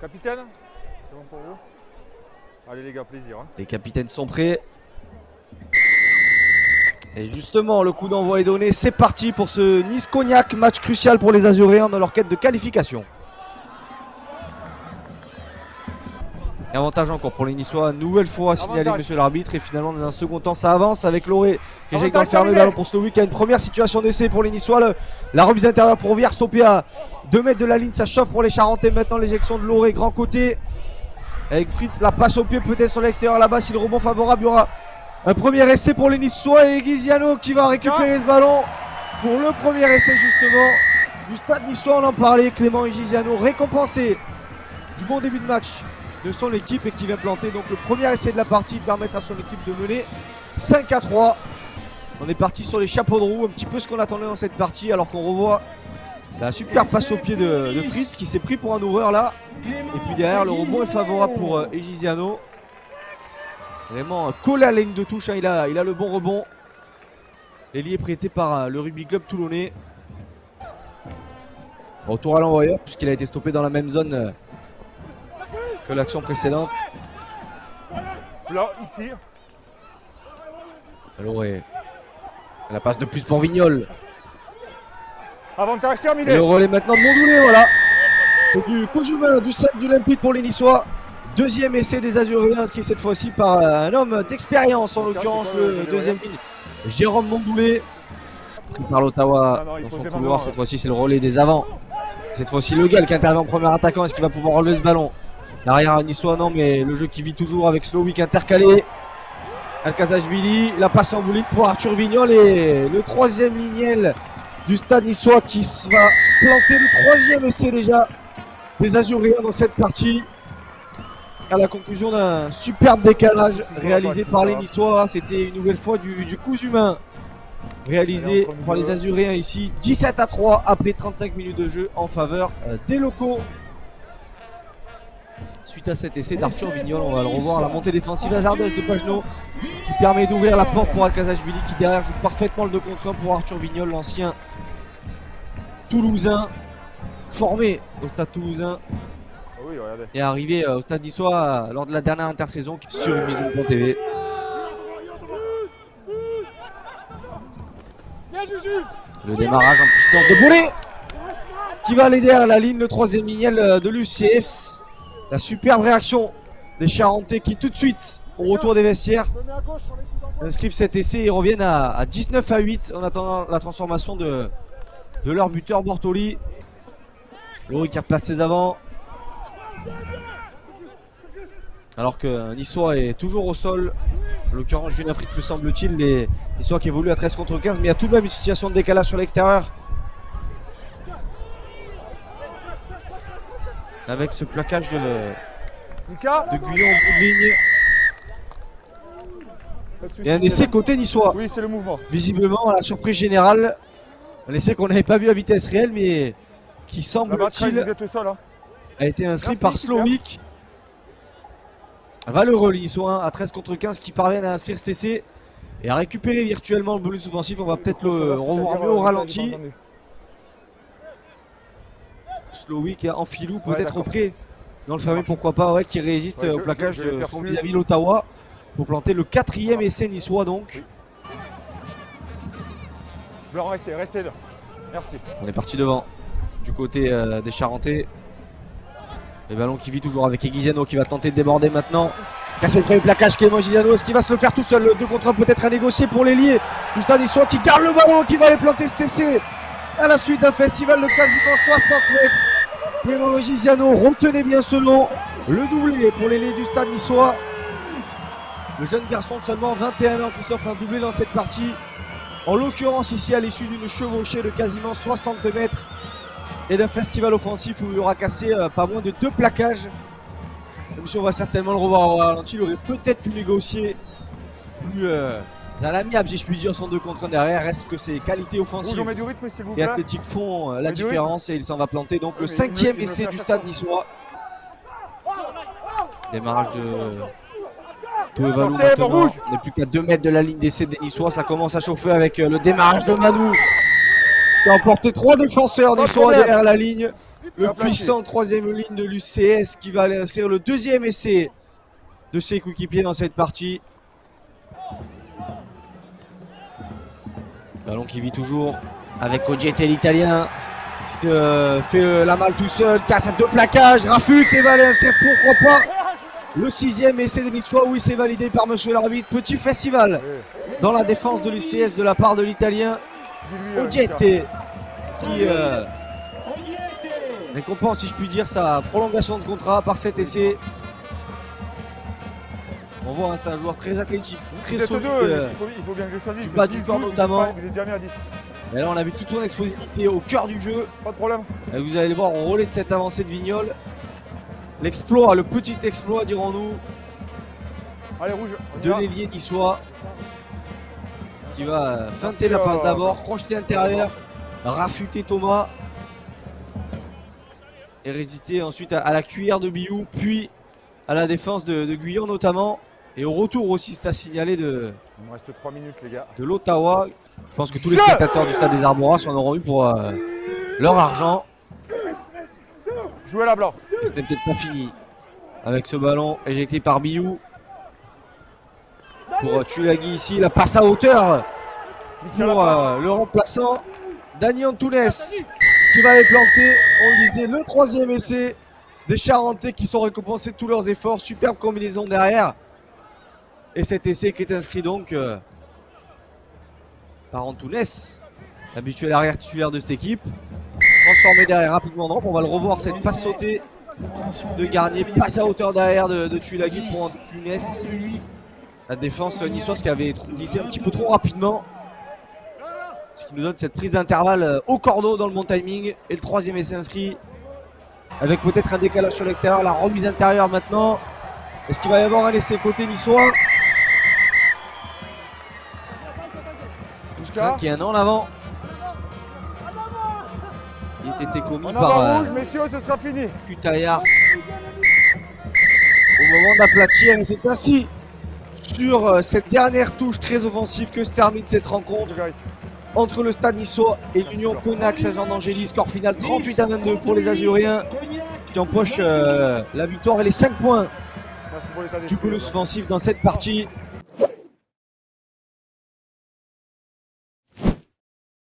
Capitaine C'est bon pour vous? Allez les gars, plaisir. hein. Les capitaines sont prêts. Et justement, le coup d'envoi est donné. C'est parti pour ce Nice-Cognac, match crucial pour les Azuréens dans leur quête de qualification. Et avantage encore pour les Niçois, nouvelle fois signalé Avantage. monsieur l'arbitre. Et finalement, dans un second temps, ça avance avec Loré qui éjecte dans le fermé. Ballon pour Slowick. Il y a une première situation d'essai pour les Niçois. Le- la remise intérieure pour Vière stoppée à 2 mètres de la ligne. Ça chauffe pour les Charentais. Maintenant, l'éjection de Loré, grand côté. Avec Fritz, la passe au pied peut-être sur l'extérieur là-bas. Si le rebond favorable, il y aura un premier essai pour les Niçois et Giziano qui va récupérer ce ballon pour le premier essai justement du stade niçois. On en parlait, Clément et Giziano récompensés du bon début de match de son équipe et qui vient planter donc le premier essai de la partie permettre à son équipe de mener 5 à 3. On est parti sur les chapeaux de roue, un petit peu ce qu'on attendait dans cette partie alors qu'on revoit la super passe au pied de, Fritz qui s'est pris pour un ouvreur là. Et puis derrière le rebond est favorable pour euh, Egiziano. Vraiment euh, collé à la ligne de touche, hein, il, a, il a le bon rebond. L'ailier est prêté par euh, le rugby club toulonnais. Retour à l'envoyeur puisqu'il a été stoppé dans la même zone que l'action précédente. Là, ici. Alors ouais. La passe de plus pour Vignol. Avantage terminé. le relais maintenant de Mondoulet, voilà. C'est du du 5 du Olympique pour les Niçois. Deuxième essai des Azuréens, inscrit cette fois-ci par un homme d'expérience, en l'occurrence le deuxième ligne, Jérôme Mondoulet. Pris par l'Ottawa Ah dans son couloir, cette fois-ci c'est le relais des avants. Cette fois-ci Le Gall qui intervient en premier attaquant, est-ce qu'il va pouvoir relever ce ballon? L'arrière niçois non, mais le jeu qui vit toujours avec Slowick intercalé. Alcazajvili, la passe en boulite pour Arthur Vignol et le troisième lignel du stade niçois qui va planter le troisième essai déjà des Azuréens dans cette partie. À la conclusion d'un superbe décalage réalisé par les Niçois, c'était une nouvelle fois du, du coup humain réalisé par les. Azuréens ici. 17 à 3 après 35 minutes de jeu en faveur euh, des locaux. Suite à cet essai d'Arthur Vignol, on va le revoir, la montée défensive hasardeuse de Pagenot qui permet d'ouvrir la porte pour Alcazajvili qui derrière joue parfaitement le 2 contre 1 pour Arthur Vignol, l'ancien Toulousain formé au stade Toulousain Ah oui, et arrivé euh, au stade niçois euh, lors de la dernière intersaison sur Vision.tv. Le démarrage en puissance de Boulet qui va aller derrière la ligne, le troisième lignel euh, de l'UCS. La superbe réaction des Charentais qui tout de suite au retour des vestiaires inscrivent cet essai et reviennent à, à 19 à 8 en attendant la transformation de, de leur buteur Bortoli. Laurie qui replace ses avants. Alors que Niçois est toujours au sol. En l'occurrence, Julien Fritz, me semble-t-il, qui évoluent à 13 contre 15, mais il y a tout de même une situation de décalage sur l'extérieur. Avec ce plaquage de, Lucas de Guyon en bout de ligne. Et un essai côté niçois. Oui, c'est le mouvement. Visiblement, à la surprise générale, un essai qu'on n'avait pas vu à vitesse réelle, mais qui semble-t-il. Hein. a été inscrit Merci, par super. Slowick. Valeureux, les Niçois, hein, à 13 contre 15, qui parviennent à inscrire cet essai et à récupérer virtuellement le bonus offensif. On va peut-être le revoir mieux au euh, ralenti. Pas entendu. Slowick en filou, Ouais, peut-être d'accord. près. Dans le fermé, pourquoi pas, ouais, qui résiste Ouais, au plaquage je- je de son vis-à-vis l'Ottawa pour planter le quatrième essai niçois donc. Blanc, restez, restez là. Merci. On est parti devant du côté euh, des Charentais. Le ballon qui vit toujours avec Egiziano qui va tenter de déborder maintenant. Casser le premier plaquage Clément Egiziano. Est-ce qu'il va se le faire tout seul? Le 2 contre 1 peut-être à négocier pour l'ailier. Justin Niçois qui garde le ballon qui va aller planter cet essai à la suite d'un festival de quasiment 60 mètres. Clément Egiziano, retenez bien ce nom. Le doublé pour l'ailier du stade niçois. Le jeune garçon de seulement 21 ans qui s'offre un doublé dans cette partie. En l'occurrence ici à l'issue d'une chevauchée de quasiment 60 mètres et d'un festival offensif où il aura cassé euh, pas moins de deux plaquages. Même si on va certainement le revoir au ralenti, il aurait peut-être pu négocier plus euh, à l'amiable, si je puis dire, son 2 contre 1 derrière. Reste que ses qualités offensives du rythme, et athlétiques font euh, la différence et il s'en va planter donc Oui, le cinquième me- il me essai du stade niçois. Démarrage de Sortez, maintenant. On n'est plus qu'à 2 mètres de la ligne d'essai des Niçois. Ça commence à chauffer avec euh, le démarrage de Manu. Qui a emporté trois défenseurs niçois derrière la ligne. Le puissant troisième ligne de l'UCS qui va aller inscrire le deuxième essai de ses coéquipiers dans cette partie. Ballon qui vit toujours avec Ogete l'italien. Qui euh, fait euh, la malle tout seul, casse à deux plaquages, rafute et va inscrire pourquoi pas le sixième essai de Niçois. Oui, c'est validé par monsieur l'arbitre. Petit festival dans la défense de l'UCS de la part de l'italien Lucas. qui euh, récompense, si je puis dire, sa prolongation de contrat par cet essai. On voit, hein, c'est un joueur très athlétique, très Vous solide. deux, euh, il faut, il faut bien que je choisisse. du bas du 10, corps 12, vous êtes notamment. Vous êtes jamais à 10. Et là, on a vu toute son explosivité au cœur du jeu. Pas de problème. Et vous allez le voir au relais de cette avancée de Vignol. L'exploit, le petit exploit, dirons-nous, Allez, rouge. De l'ailier niçois. Qui va feinter la passe euh, d'abord, crocheter intérieur, rafuter Thomas. Et résister ensuite à, à la cuillère de Biou, puis à la défense de, de Guyon notamment. Et au retour aussi, c'est à signaler de, Il me reste 3 minutes, les gars. de l'Ottawa. Je pense que tous les spectateurs du stade des Arboras en auront eu pour euh, leur argent. Jouez la blanc. Et ce n'est peut-être pas fini. Avec ce ballon éjecté par Biou. Pour euh, Tulagi ici, la passe à hauteur pour euh, le remplaçant Dani Antunes qui va les planter. On le disait, le troisième essai des Charentais qui sont récompensés de tous leurs efforts. Superbe combinaison derrière. Et cet essai qui est inscrit donc euh, par Antunes, l'habituel arrière titulaire de cette équipe. Transformé derrière rapidement en drop. On va le revoir cette passe sautée de Garnier. Passe à hauteur derrière de, de pour Antunes. La défense niçoise qui avait glissé un petit peu trop rapidement. Ce qui nous donne cette prise d'intervalle euh, au cordeau dans le bon timing. Et le troisième essai inscrit. Avec peut-être un décalage sur l'extérieur. La remise intérieure maintenant. Est-ce qu'il va y avoir un essai côté niçois? Y ait un an en avant. Il était commis En par avant euh, rouge, messieurs, ce sera fini. Kutaya au moment d'aplatir. Et c'est ainsi sur euh, cette dernière touche très offensive que se termine cette rencontre entre le Stade Niçois et l'Union Conac Saint-Jean d'Angély. Score final 38 à 22 pour les Azuréens qui empochent euh, la victoire et les 5 points du bonus offensif dans cette partie.